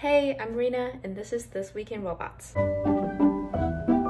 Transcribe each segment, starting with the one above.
Hey, I'm Rena, and this is This Week in Robots.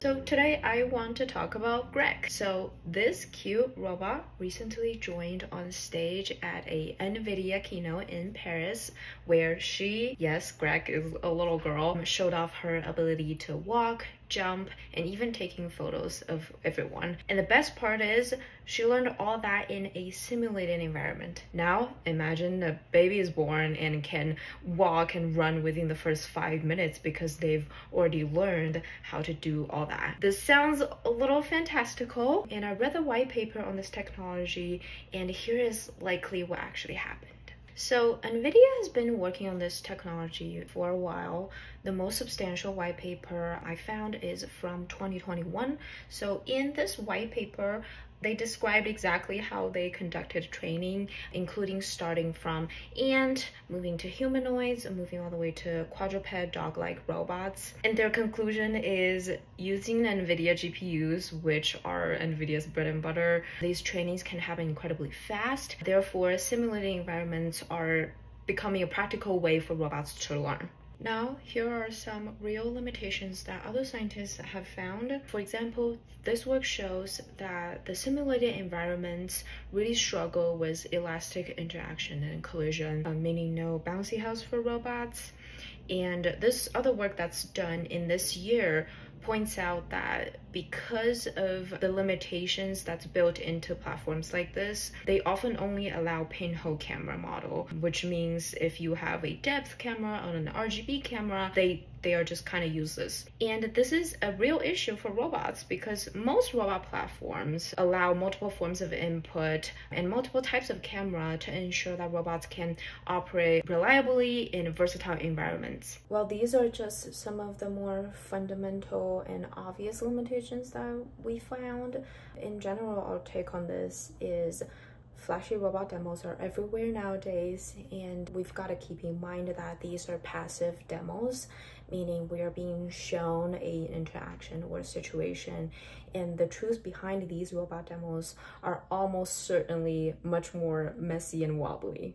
So today I want to talk about Grek. So this cute robot recently joined on stage at a NVIDIA keynote in Paris where she, yes, Grek is a little girl, showed off her ability to walk, jump, and even taking photos of everyone. And the best part is she learned all that in a simulated environment. Now imagine a baby is born and can walk and run within the first five minutes because they've already learned how to do all that. This sounds a little fantastical and I read the white paper on this technology and here is likely what actually happened. So NVIDIA has been working on this technology for a while. The most substantial white paper I found is from 2021. So in this white paper, they described exactly how they conducted training, including starting from ant, moving to humanoids, moving all the way to quadruped dog-like robots. And their conclusion is using NVIDIA GPUs, which are NVIDIA's bread and butter, these trainings can happen incredibly fast. Therefore, simulating environments are becoming a practical way for robots to learn. Now, here are some real limitations that other scientists have found. For example, this work shows that the simulated environments really struggle with elastic interaction and collision, uh, meaning no bouncy house for robots. And this other work that's done in this year points out that because of the limitations that's built into platforms like this, they often only allow pinhole camera model, which means if you have a depth camera on an RGB camera, they they are just kind of useless. And this is a real issue for robots because most robot platforms allow multiple forms of input and multiple types of camera to ensure that robots can operate reliably in versatile environments. Well, these are just some of the more fundamental and obvious limitations that we found. In general, our take on this is flashy robot demos are everywhere nowadays and we've got to keep in mind that these are passive demos meaning we are being shown a interaction or situation and the truth behind these robot demos are almost certainly much more messy and wobbly